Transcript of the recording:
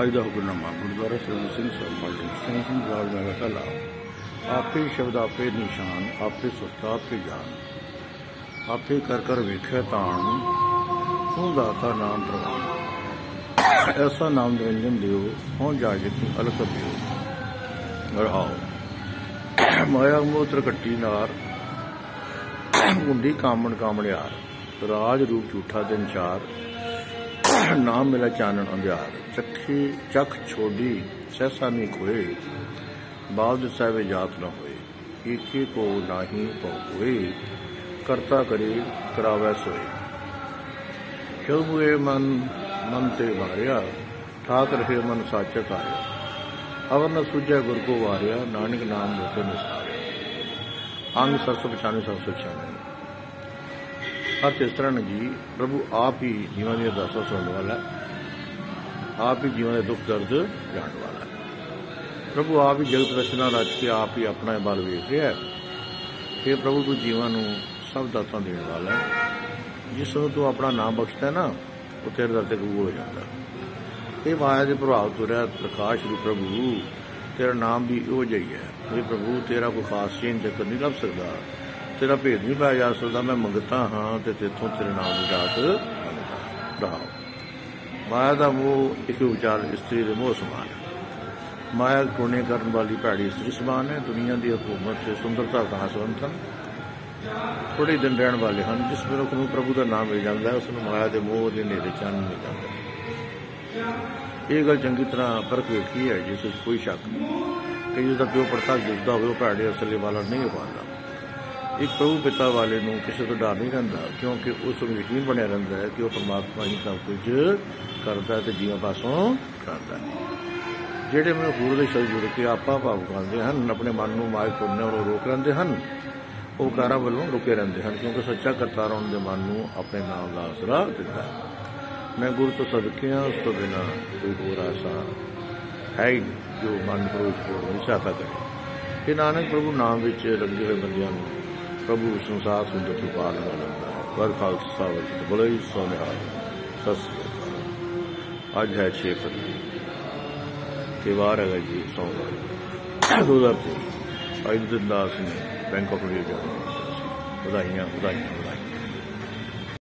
ਅੱਜ ਦਾ ਹੁਕਮਨਾਮਾ ਗੁਰਦੁਆਰਾ ਸ੍ਰੀ ਸਿੰਘ ਸਭਾ ਦੇ ਸਿੰਘ ਰਾਜ ਦਾ ਪਹਿਲਾ ਆਪੇ ਸ਼ਬਦ, ਆਪੇ ਨਿਸ਼ਾਨ, ਆਪੇ ਸੁਰਤਾ, ਆਪੇ ਜਾਨ ਆਪੇ ਕਰ ਕਰ ਵੇਖਿਆ ਤਾਣ ਤੂੰ ਦਾਤਾ ਨਾਮ ਪ੍ਰਵਾਨ। ਐਸਾ ਨਾਮ ਨਿਰੰਜਨ ਦਿਓ ਹੋ ਜਾਏ ਤੂੰ ਅਲਕ ਦਿਓ। ਰਹਾਓ ਮਾਇਆ ਮੋਤਰ ਕੱਟੀ ਨਾਰ ਗੁੰਡੀ ਕਾਮਣ ਕਾਮਣਿਆਰ ਰਾਜ ਰੂਪ ਝੂਠਾ ਦਿਨ ਚਾਰ ਨਾਮ ਮਿਲਾ ਚਾਨਣ ਅੰਧਿਆਰ। ਚੱਖੀ, ਚੱਖ ਛੋਡੀ ਸੈਸਾ ਨਹੀਂ ਕੋਏ ਬਾਦ ਸਹਿਵੇ ਜਾਤ ਨਾ ਹੋਏ। ਏਕੇ ਕੋ ਨਾਹੀ ਪਉ ਹੋਏ। ਕਰਤਾ ਕਰੇ, ਕਰਾਵੈ ਸੋਏ। ਕਿਉ ਮਨ ਮਨ ਤੇ ਮਾਰਿਆ ਠਾਕ ਰਹੇ ਮਨ ਸਾਚ ਕਾਰਿਆ ਅਵਰ ਨ ਸੁਝਿਆ ਗੁਰ ਕੋ ਵਾਰਿਆ। ਨਾਨਕ ਨਾਮ ਲੋਕੇ ਨਿਸਾਰਿਆ। ਅੰਗ 795 796 ਹਰ ਚਿਸਤਰਨ ਜੀ ਪ੍ਰਭੂ ਆਪ ਹੀ ਜੀਵਾਂ ਦੀਆਂ ਦਾਸਾਂ ਸੁਣਨ ਵਾਲਾ ਆਪ ਹੀ ਜੀਵਾਂ ਦੇ ਦੁੱਖ, ਦਰਦ ਜਾਣਨ ਵਾਲਾ ਪ੍ਰਭੂ ਆਪ ਹੀ ਜਗਤ ਰਚਨਾ ਰਚ ਕੇ ਆਪ ਹੀ ਆਪਣਾ ਬਲ ਵੇਖ ਰਿਹਾ ਹੈ। ਇਹ ਪ੍ਰਭੂ ਤੂੰ ਜੀਵਾਂ ਨੂੰ ਸਭ ਦਾਤਾਂ ਦੇਣ ਵਾਲਾ ਜਿਸ ਨੂੰ ਤੂੰ ਆਪਣਾ ਨਾਮ ਬਖਸ਼ਦਾ ਨਾ, ਉਹ ਤੇਰੇ ਦਰ ਤੇ ਕਬੂਲ ਹੋ ਜਾਂਦਾ ਇਹ ਮਾਇਆ ਦੇ ਪ੍ਰਭਾਵ ਤੋਂ ਰਿਹਾ ਪ੍ਰਕਾਸ਼ ਰੂਪ ਪ੍ਰਭੂ, ਤੇਰਾ ਨਾਮ ਵੀ ਉਹ ਜਿਹਾ ਹੈ ਇਹ ਪ੍ਰਭੂ ਤੇਰਾ ਕੋਈ ਖਾਸ ਚੇਂਜ ਜਗ ਨਹੀਂ ਲੱਭ ਸਕਦਾ। ਤੇਰਾ ਭੇਦ ਨਹੀਂ ਪਾਇਆ ਜਾ ਸਕਦਾ, ਮੈਂ ਮੰਗਤਾ ਹਾਂ ਤੇ ਤੇਥੋਂ ਤੇਰੇ ਨਾਮ ਦੀ ਰਾਤ ਮੰਗਦਾ ਰਹਾ ਮਾਇਆ ਦਾ ਮੋਹ ਇੱਕ ਵਿਚਾਰ ਇਸਤਰੀ ਦੇ ਮੋਹ ਸਮਾਨ ਮਾਇਆ ਕੋਨੇ ਕਰਨ ਵਾਲੀ ਭੈੜੀ ਇਸਤਰੀ ਸਮਾਨ ਹੈ। ਦੁਨੀਆ ਦੀ ਹਕੂਮਤ ਤੇ ਸੁੰਦਰਤਾ ਦਾ ਹਸਵੰਤ ਹਨ। ਥੋੜੇ ਦਿਨ ਰਹਿਣ ਵਾਲੇ ਹਨ, ਜਿਸ ਮਨੁੱਖ ਨੂੰ ਪ੍ਰਭੂ ਦਾ ਨਾਮ ਮਿਲ ਜਾਂਦਾ ਹੈ, ਉਸ ਨੂੰ ਮਾਇਆ ਦੇ ਮੋਹ ਦੇ ਨੇੜੇ ਚੰਨ ਮਿਲ ਜਾਂਦਾ ਹੈ। ਇਹ ਗੱਲ ਚੰਗੀ ਤਰ੍ਹਾਂ ਪਰਖ ਵੇਖੀ ਹੈ, ਜਿਸ ਵਿੱਚ ਕੋਈ ਸ਼ੱਕ ਨਹੀਂ। ਕਿ ਜਿਸ ਦਾ ਪਿਓ ਪੜਤਾ ਜਿਸਦਾ ਹੋਵੇ, ਉਹ ਭੈੜੇ ਅਸਲੇ ਵਾਲਾ ਨਹੀਂ ਹੋ ਪਾਉਂਦਾ ਇੱਕ ਪ੍ਰਭੂ ਪਿਤਾ ਵਾਲੇ ਨੂੰ ਕਿਸੇ ਤੋਂ ਡਰ ਨਹੀਂ ਰਹਿੰਦਾ, ਕਿਉਂਕਿ ਉਸ ਨੂੰ ਯਕੀਨ ਬਣਿਆ ਰਹਿੰਦਾ ਹੈ ਕਿ ਉਹ ਪਰਮਾਤਮਾ ਹੀ ਸਭ ਕੁਝ ਕਰਦਾ ਤੇ ਜੀਵਾਂ ਪਾਸੋਂ ਕਰਦਾ ਜਿਹੜੇ ਮਨ ਹੋਰ ਦੇ ਸ਼ਬਦ ਜੁੜ ਕੇ ਆਪਾ ਭਾਵ ਕਰਦੇ ਹਨ, ਆਪਣੇ ਮਨ ਨੂੰ ਮਾਇ ਪੁੰਨ ਔਰ ਰੋਕ ਲੈਂਦੇ ਹਨ ਉਹ ਕਾਰਾਂ ਵੱਲੋਂ ਰੁਕੇ ਰਹਿੰਦੇ ਹਨ, ਕਿਉਂਕਿ ਸੱਚਾ ਕਰਤਾਰ ਉਹਨਾਂ ਦੇ ਮਨ ਨੂੰ ਆਪਣੇ ਨਾਮ ਦਾ ਆਸਰਾ ਦਿੰਦਾ ਹੈ। ਮੈਂ ਗੁਰੂ ਤੋਂ ਸਦਕਿਆ ਉਸ ਤੋਂ ਬਿਨਾ ਕੋਈ ਹੋਰ ਆਸਾ ਹੈ ਹੀ ਜੋ ਮਨ ਪ੍ਰਭੂ ਨੂੰ ਨਿਸ਼ਾਤਾ ਕਰੇ। ਇਹ ਨਾਨਕ ਪ੍ਰਭੂ ਨਾਮ ਵਿੱਚ ਰੰਗੇ ਹੋਏ ਬੰਦਿਆਂ ਨੂੰ ਪ੍ਰਭੂ ਸੰਸਾਰ ਸੁੰਦਰ ਤੋਂ ਪਾਰ ਲੈਂਦਾ ਹੈ। ਵਰ ਖਾਲਸਾ ਵਿੱਚ ਬੜੇ ਹੀ ਸੋਹਣੇ ਸਤਿ ਸ੍ਰੀ ਅਕਾਲ। ਅੱਜ ਹੈ 6 ਫਰਵਰੀ। ਤੇ ਵਾਰ ਹੈ ਜੀ ਸੋਮਵਾਰ। 2023 ਅੱਜ ਦਿਨ ਦਾ ਅਸੀਂ ਬੈਂਕ ਆਫ ਇੰਡੀਆ ਜਾਣਾ। ਵਧਾਈਆਂ ਵਧਾਈਆਂ ਵਧਾਈਆਂ।